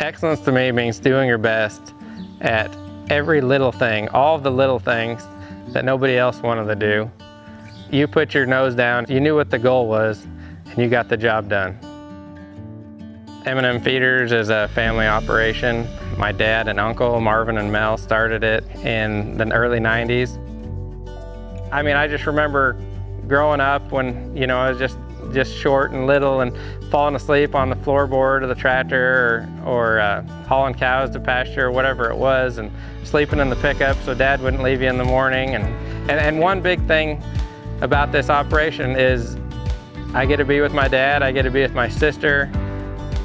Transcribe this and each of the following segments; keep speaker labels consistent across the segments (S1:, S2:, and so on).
S1: Excellence to me means doing your best at every little thing, all the little things that nobody else wanted to do. You put your nose down, you knew what the goal was, and you got the job done. M&M Feeders is a family operation. My dad and uncle, Marvin and Mel, started it in the early 90s. I mean, I just remember growing up when, you know, I was just just short and little and falling asleep on the floorboard of the tractor or, or uh, hauling cows to pasture or whatever it was and sleeping in the pickup so dad wouldn't leave you in the morning. And, and, and one big thing about this operation is I get to be with my dad, I get to be with my sister,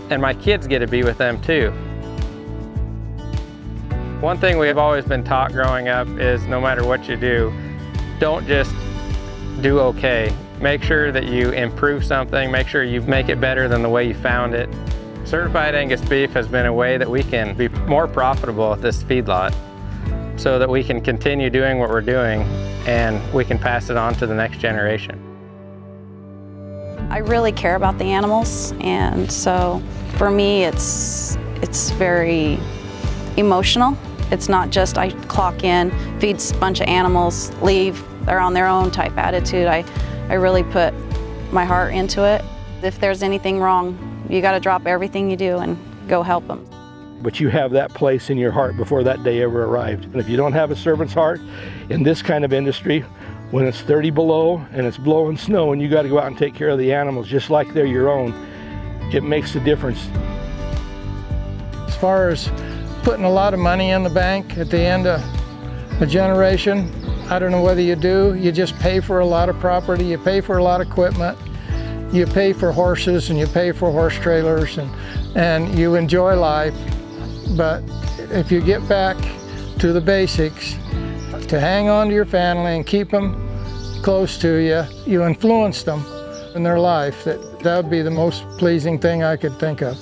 S1: and my kids get to be with them too. One thing we've always been taught growing up is no matter what you do, don't just do okay. Make sure that you improve something, make sure you make it better than the way you found it. Certified Angus beef has been a way that we can be more profitable at this feedlot so that we can continue doing what we're doing and we can pass it on to the next generation.
S2: I really care about the animals and so for me it's it's very emotional. It's not just I clock in, feed a bunch of animals, leave, they're on their own type attitude. I, I really put my heart into it. If there's anything wrong, you got to drop everything you do and go help them.
S3: But you have that place in your heart before that day ever arrived. And if you don't have a servant's heart in this kind of industry, when it's 30 below and it's blowing snow and you got to go out and take care of the animals just like they're your own, it makes a difference.
S4: As far as putting a lot of money in the bank at the end of a generation, I don't know whether you do. You just pay for a lot of property, you pay for a lot of equipment, you pay for horses and you pay for horse trailers and, and you enjoy life. But if you get back to the basics, to hang on to your family and keep them close to you, you influence them in their life. That, that would be the most pleasing thing I could think of.